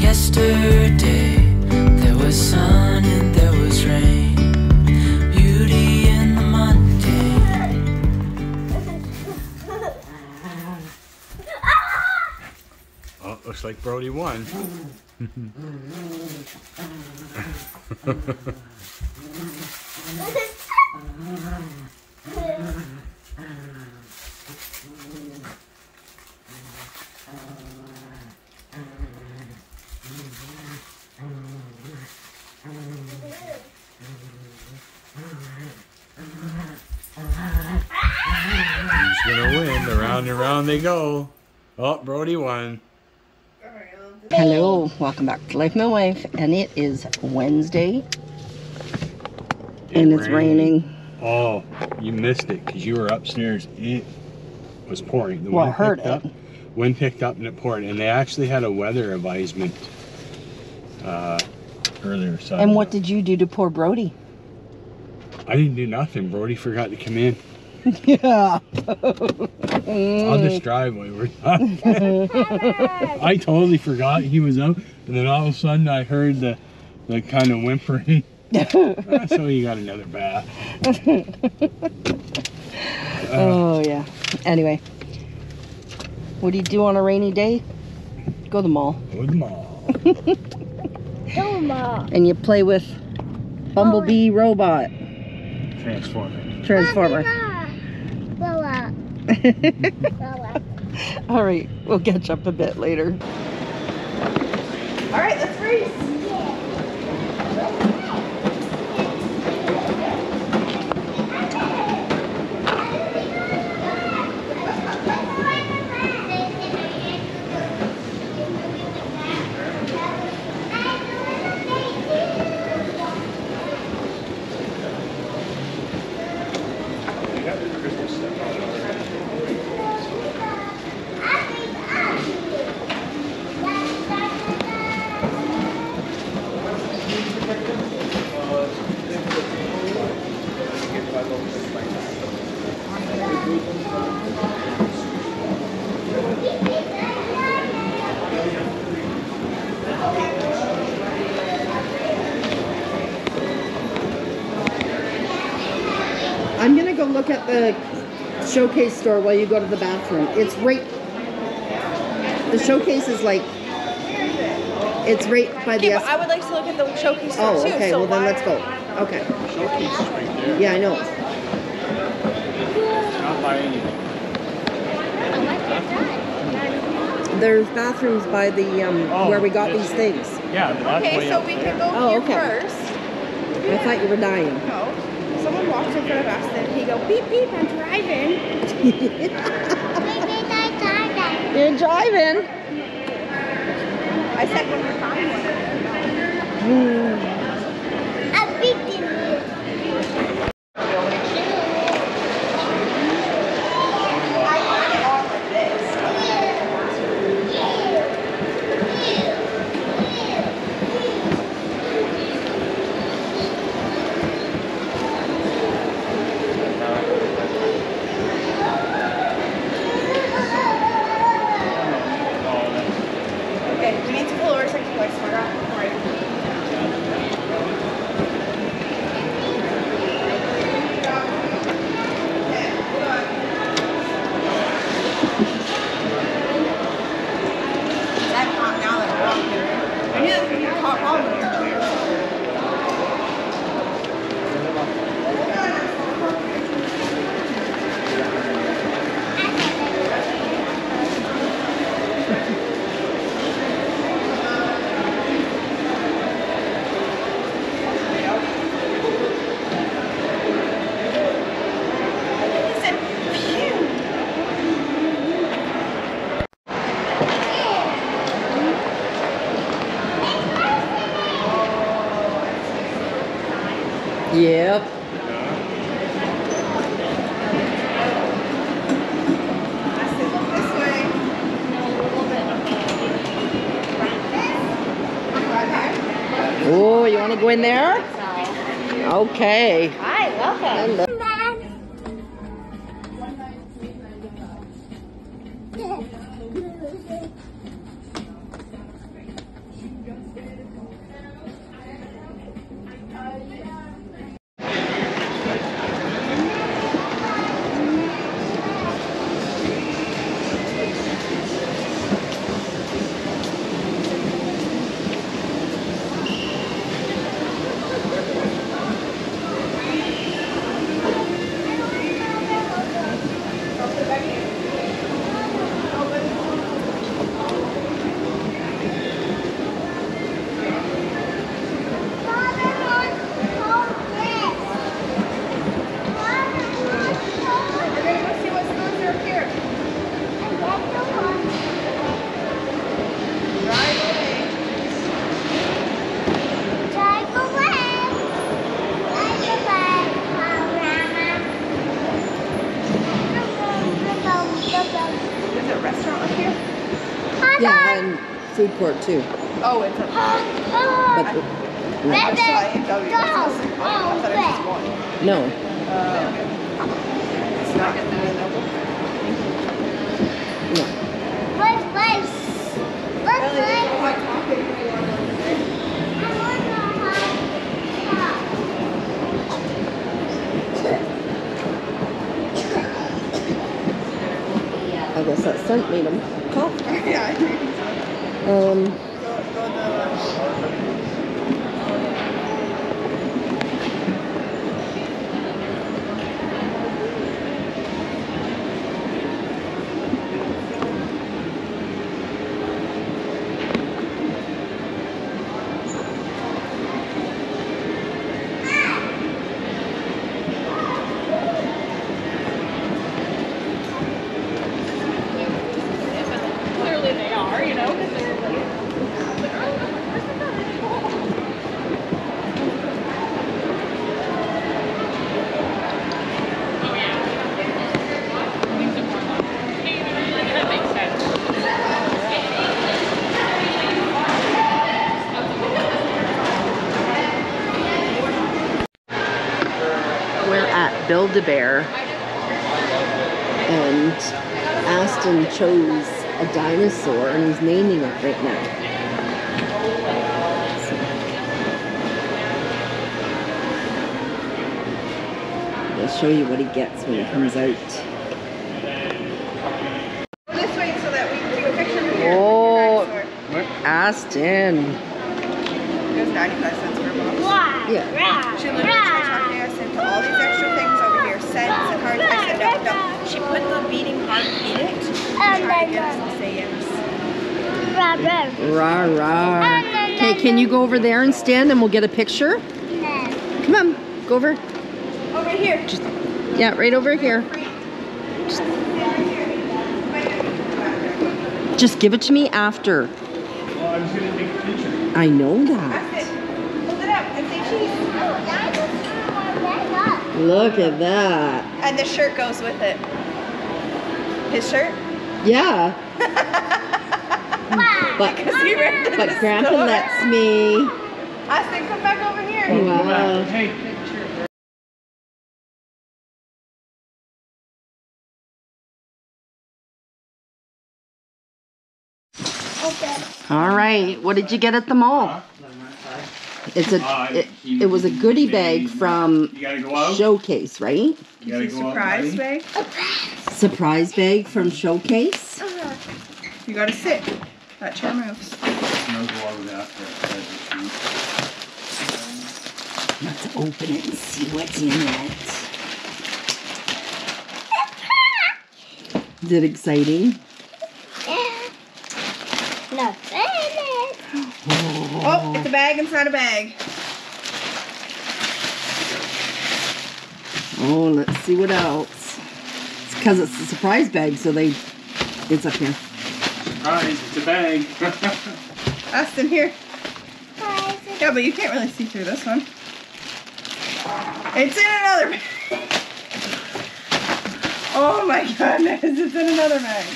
Yesterday there was sun and there was rain. Beauty in the mundane. Oh, looks like Brodie won. Who's gonna win? Around and around they go. Oh, Brodie won. Hello, welcome back to Life My Wife, and it is Wednesday, and it's raining. Oh, you missed it because you were upstairs. It was pouring. The Well, I wind heard picked it. Up, wind picked up and it poured, and they actually had a weather advisement uh, earlier. So And what did you do to poor Brodie? I didn't do nothing. Brodie forgot to come in. Yeah. I'll just drive while we're talking. I totally forgot he was out, and then all of a sudden I heard the the kind of whimpering. So you got another bath. oh yeah. Anyway, what do you do on a rainy day? Go to the mall, Go to the mall. Go the mall. and you play with Bumblebee robot Transformer. transformer. All right, we'll catch up a bit later. All right, let's race. I'm gonna go look at the showcase store while you go to the bathroom. It's right. The showcase is like. It's right by the. Okay, but I would like to look at the showcase store oh, too. okay. so Well, then let's go. Okay. Showcase is right there. Yeah, I know. Not by anything. There's bathrooms by the um Oh, where we got these things. Yeah, but that's Okay, so we can go Oh, here okay. first. I thought you were dying. No. Someone walked in front of us and he go beep beep. I'm driving. You're driving. I said when we're fine. Okay, we need to pull over so I can like start off. Alright. That hot now that we're out here. I knew that was gonna be a hot problem here. Listen, phew. Yep. I said, look this way. Right here. Oh, you want to go in there? Okay. Hi, welcome. Hello. Food court too. Oh, it's a. But uh, I saw it in W. I thought it was one. no. Uh, it's not. No. What place? What place? I guess that scent made him cough. Yeah, I think Um, so. Go, go the. Clearly they are, you know, because they're like, oh yeah. Things are more like, hey, that makes sense. we're at Build-A-Bear and Aston chose a dinosaur and he's naming it right now. So, I'll show you what he gets when he comes out. Go this way so that we can take a picture with your, Oh. your. Aston. It was 95 cents for a box. Yeah. She literally tried talking us into all these extra things over here, scents and hard. I said, no, no. She put the beating heart in it to try to get us to say yes. Rah rah. Okay, can you go over there and stand and we'll get a picture? Come on, go over. Over here. Just yeah, right over here. Just give it to me after. Well, I was gonna take a picture. I know That's that. it. Hold it up and say cheese. Look at that. And the shirt goes with it. His shirt? Yeah, but Because he ran to but the Grandpa store. lets me. I said, come back over here. Oh, go Wow. back. Hey, All right, what did you get at the mall? It's a Uh, it, he- it was a goodie bag from go. Showcase, right? You gotta Is he out, surprised, buddy. babe? Surprise bag from Showcase. You gotta sit. That chair moves. No, go out after. Let's open it and see what's in it. Is it exciting? No, Oh, it's a bag inside a bag. Oh, let's see what else. It's because it's a surprise bag, so they. It's up here. Surprise, it's a bag. Aston, here. Yeah, but you can't really see through this one. It's in another bag. Oh my goodness, it's in another bag.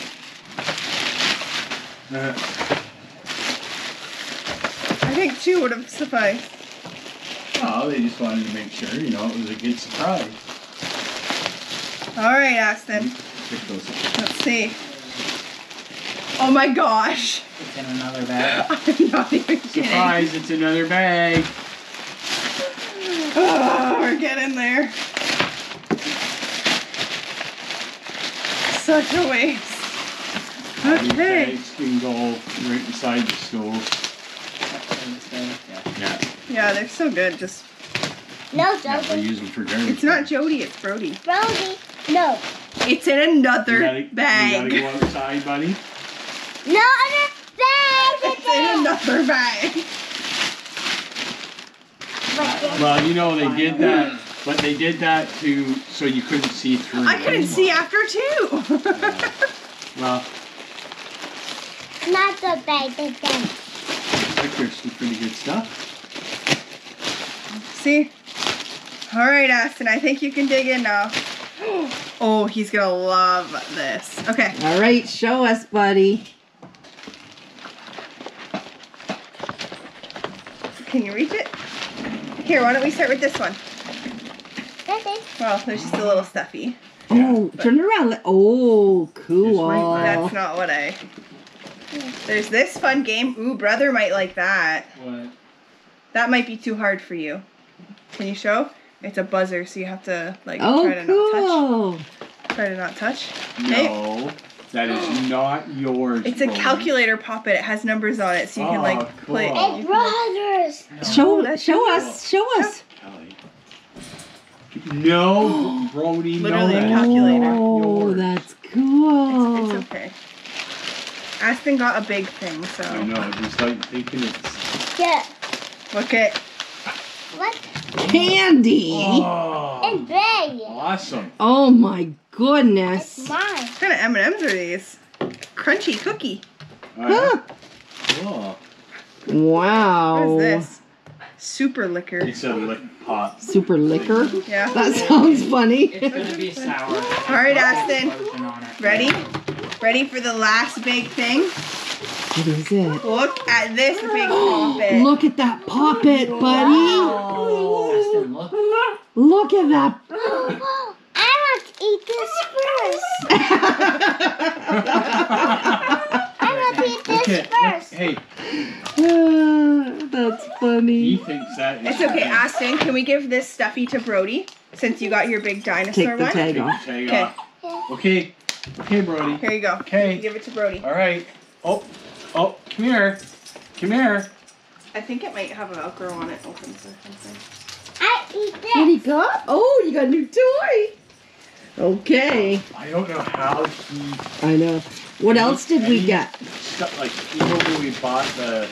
Uh, I think two would have sufficed. oh, they just wanted to make sure, you know, it was a good surprise. All right, Aston. Pick those up. Let's see. Oh my gosh. It's in another bag. I'm not even kidding. Surprise, it's another bag. Oh, we're getting there. Such a waste. These Okay. bags can go right beside the stove. Yeah, Yeah, they're so good. Just No, yeah, we Jody. use them for garbage. it's not Jody, it's Brodie. Brodie. No. It's in another You gotta, bag. You gotta go outside, buddy. No other bag. It's in another bag. Well, you know they did that, but they did that to so you couldn't see through. I couldn't anymore. see after two. Well, not the bag. The bag. like there's some pretty good stuff. See? All right, Aston. I think you can dig in now. Oh, he's gonna love this. Okay. All right, show us, buddy. Can you reach it? Here, why don't we start with this one? Daddy. Well, there's just a little stuffy. Oh, turn it around. Oh, cool. That's not what I. There's this fun game. Ooh, brother might like that. What? That might be too hard for you. Can you show? It's a buzzer, so you have to like Oh, try to not cool. touch. Try to not touch. Okay. No, that is not yours. It's a Brodie. calculator poppet. It has numbers on it, so you can Oh, like play. cool. Hey, brothers. Show, that's show cool. us. Show us. Kelly. No, Brodie, Literally no. a calculator. not Oh, that's cool. It's okay. Aston got a big thing, so I know, just like thinking it's. Yeah. look at. What? Candy. Oh, And big. awesome. Oh my goodness. Mine. What kind of M and M's are these? Crunchy cookie. Oh, All right. Huh. Cool. Wow. What is this? Super liquor. It's a lick pop. Super liquor. Yeah. That sounds funny. It's gonna be sour. All right, Aston. Lotion on it. Ready? Ready for the last big thing? What is it? Look at this big poppet. Look at that poppet, buddy. Aston, look. Look at that. I want to eat this first. I want to eat this Okay, first. hey, Ah, That's he funny. thinks that is. It's okay, Aston. Can we give this stuffy to Brodie since you got your big dinosaur Take the one? tag Take the tag Okay. off. Okay. Okay, Brodie. Here you go. Okay. Give it to Brodie. All right. Oh, oh, come here. Come here. I think it might have a Velcro on it. Opens or something. I eat What do you got? Oh, you got a new toy. Okay. I don't know how he I know. What else did we get? stuff like you know when we bought the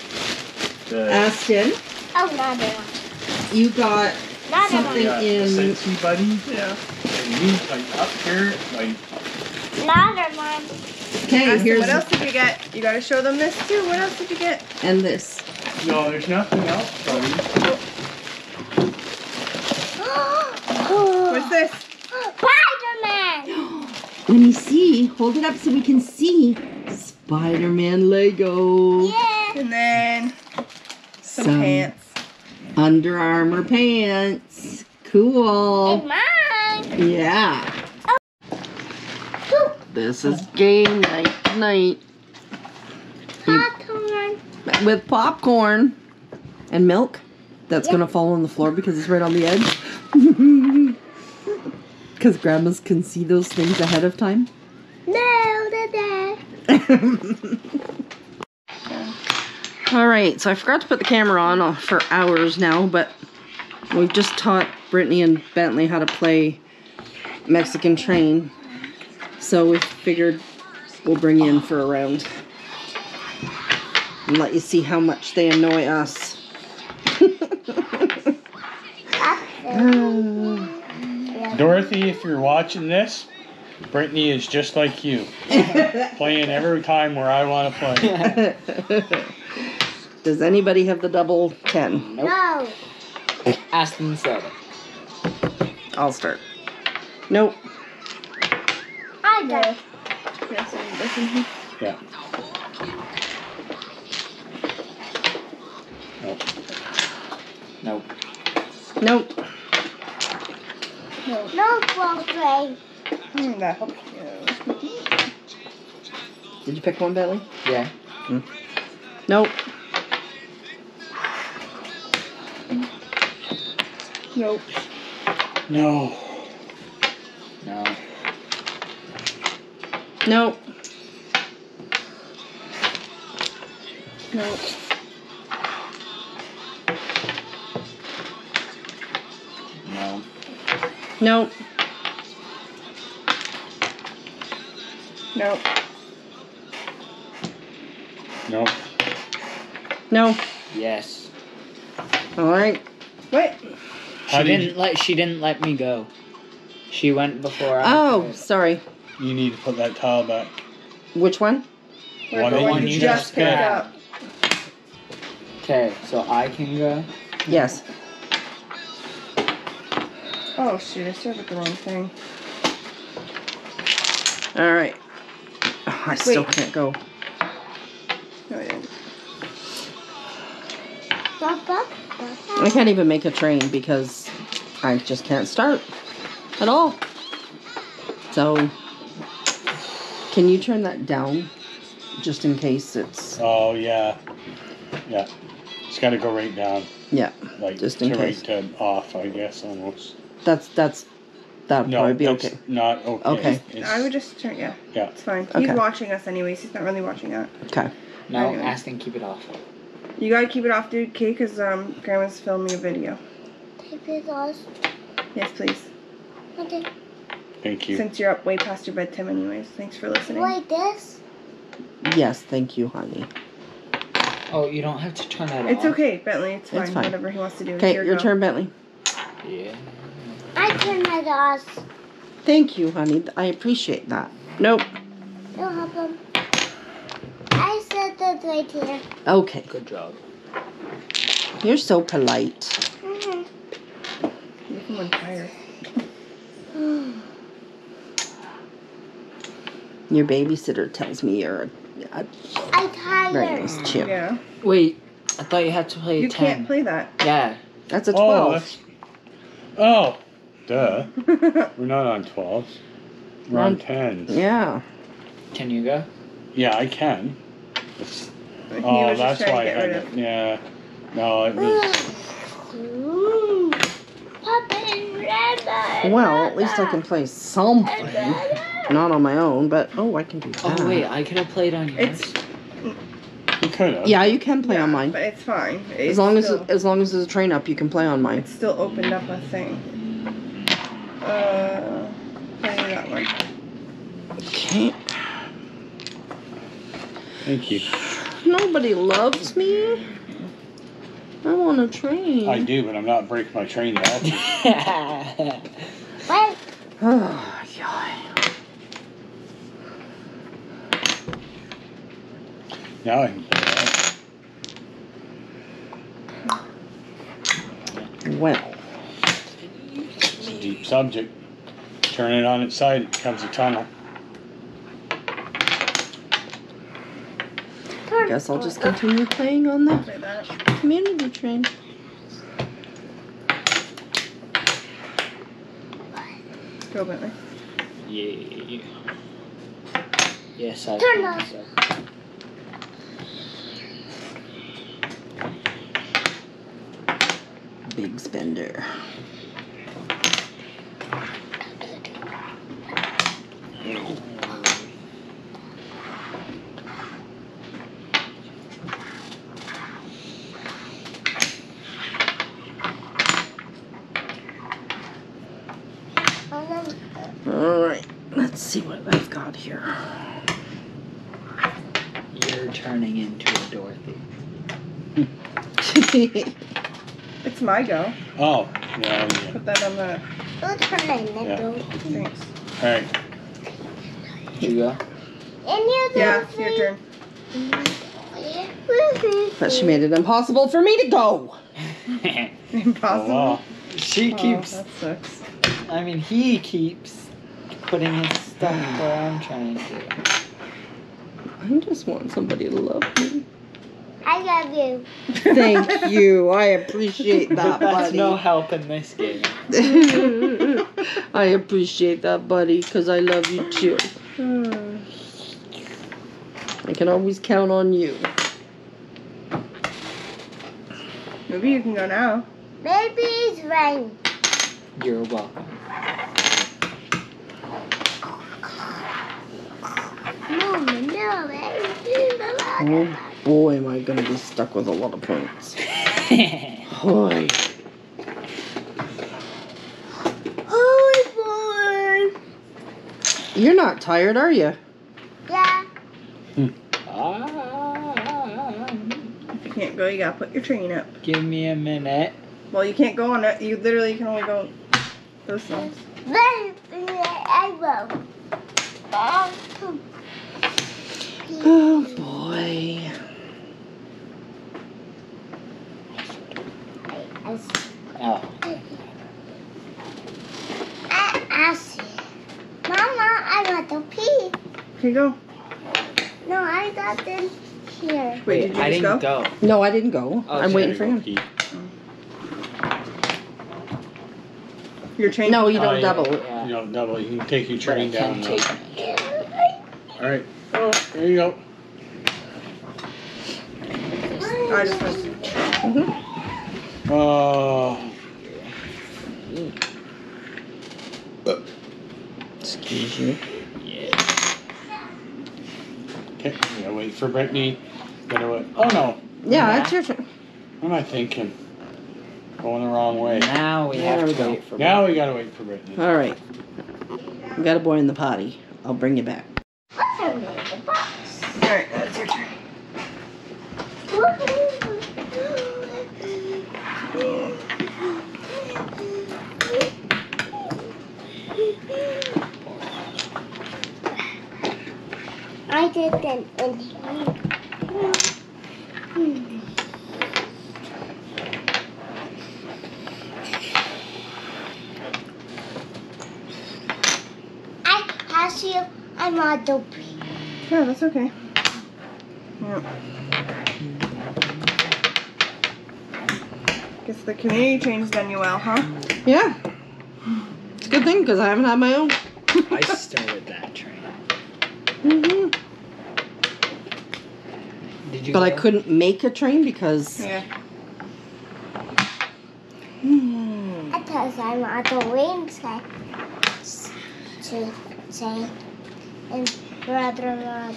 the Aston, Oh, another one. you got Another something one. in- Sensi buddy, Yeah. and he's like up here, like Another one. Okay, Aston, here's what else did you get? You gotta show them this too. What else did you get? and this. no, there's nothing else, buddy. What's this? Spider-Man. Let me see. Hold it up so we can see. Spider-Man Lego. Yeah. And then some, Some- pants. Under Armour pants. Cool. And mine. Yeah. This is game night tonight Popcorn. with popcorn and milk. That's gonna fall on the floor because it's right on the edge. Because grandmas can see those things ahead of time. No, Dada. All right, so I forgot to put the camera on uh, for hours now, but we've just taught Brittany and Bentley how to play Mexican Train. So we figured we'll bring you in for a round and let you see how much they annoy us. Dorothy, if you're watching this, Brittany is just like you, playing every time where I want to play. Does anybody have the double 10? No. Aston said it. I'll start. Nope. I got Yes, and this in here. Yeah. Nope. Nope. Nope. no ball play. Hmm, that helps you. Did you pick one, Bentley? Yeah. Nope. Nope. No. No. Nope. Nope. No. Nope. Nope. No. No. Yes. All right. What? How she did didn't let she didn't let me go. She went before I Oh, did. sorry. You need to put that tile back. Which one? We're One the that one you you just just picked picked. up. Okay, so I can go. Yes. Oh shoot, I started the wrong thing. All right. Oh, I still Wait. can't go. No, I didn't. Bop, bop, I can't even make a train because I just can't start at all. So, can you turn that down just in case it's Oh yeah, yeah. It's got to go right down, yeah. like Just in to case. right to off, I guess almost. That's that's that'd No, probably be that's okay. not okay. Okay. It's, I would just turn. Yeah, yeah. it's fine. Okay. He's watching us anyways. He's not really watching that. Okay. No, Anyway. Aston, keep it off. You gotta keep it off, dude. Okay, cause um, Grandma's filming a video. Tape it off. Yes, please. Okay. Thank you. Since you're up way past your bedtime, anyways. Thanks for listening. Like this. Yes, thank you, honey. Oh, you don't have to turn that off. It's off. okay, Bentley. It's fine. It's fine. Whatever he wants to do. Okay, Here, your go. turn, Bentley. Yeah. I turn it off. Thank you, honey. I appreciate that. Nope. No problem. I said it right here. Okay. Good job. You're so polite. Mhm. You come on fire. Your babysitter tells me you're a, a I tired. very nice chip. Yeah. Wait, I thought you had to play You 10. can't play that. Yeah. That's a Oh, 12. that's. Oh, duh. We're not on 12s. We're on On- 10s. yeah. Can you go? Yeah, I can. It's, he oh, was that's just trying why I to get had rid it. Yeah. No, it was. Ooh. Papa and Grandma. Well, at least I can play something. Not on my own, but oh, I can do that. Oh, wait, I could have played on yours. It's You could have. Yeah, you can play yeah, on mine. but it's fine. As long as still, as long as there's a train up, you can play on mine. it's still opened up a thing. Uh, play that one. Okay. Thank you. Nobody loves me. I want a train. I do, but I'm not breaking my train to What? Oh, yeah. Now I can play that. Well, It's a deep subject. Turn it on its side, it becomes a tunnel. I guess I'll just continue playing on the that. community train. Go Bentley. yeah. Yes, I Turn think off. so. Big spender. All right, let's see what I've got here. You're turning into a Dorothy. It's my go. Oh, yeah, yeah. Put that on the. Go it, Yeah. go. Thanks. Alright, Did you go? And you Yeah, it's your turn. but she made it impossible for me to go. oh Impossible. wow. she Oh, that sucks. I mean, he keeps putting his stuff where I'm trying to. I just want somebody to love me. I love you. Thank you. I appreciate But that, that's buddy. no help in this game. I appreciate that, buddy, because I love you too. Hmm. I can always count on you. Maybe you can go now. Maybe it's rain. You're welcome. No, no, baby. Oh boy, am I gonna be stuck with a lot of points. Hoy. Oh, boy. You're not tired, are you? Yeah. ah, If you can't go, you gotta put your train up. give me a minute. Well, you can't go on it. You literally can only go those ones. Baby, I will. Oh boy. Oh, I, I see. Mama, I want to pee. Here you go. No, I got to here. Wait, did you I just didn't go? go. No, I didn't go. Oh, I'm waiting for him. Pete. Your train? No, you Oh, don't yeah. double. Yeah. You don't double. You can take your But train down. take All right. Oh, there you go. I just was. Oh. Excuse you. Yeah. Okay. We gotta wait for Brittany. Gotta wait. Oh no. Yeah, that's your turn. What am I thinking? Going the wrong way. Now we There have we to go. wait for Now we gotta wait for Brittany. All right. We got a boy in the potty. I'll bring you back. Alright, that's your turn. I did them in here. I pass you. I'm a dopey. Yeah, that's okay. Yeah. Guess the community train's done you well, huh? Yeah. It's a good thing because I haven't had my own. I started that train. hmm Did you? But I couldn't make a train because. Yeah. Because I'm on the wings. I s- to say and brother uh,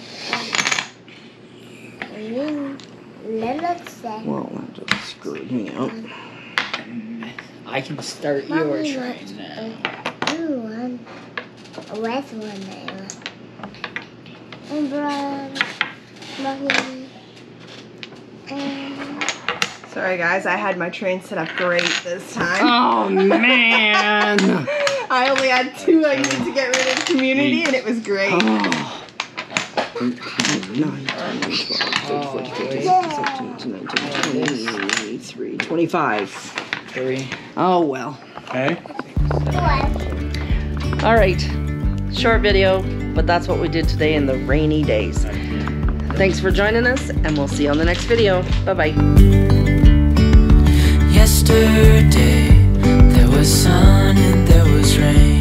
um, little say. Well, that just screwed me out. I can start your train wants now. Ooh, one. Where's one now? And brother, mommy, and Sorry, guys. I had my train set up great this time. Oh man! I only had two I needed to get rid of community, and it was great. Oh. 9, 10, 11, 12, 13, 14, 15, 16, 17, 18, 23, 25. Three. Oh well. Okay. All right. Short video, but that's what we did today in the rainy days. Thanks for joining us, and we'll see you on the next video. Bye-bye. Yesterday, there was sun and there was rain.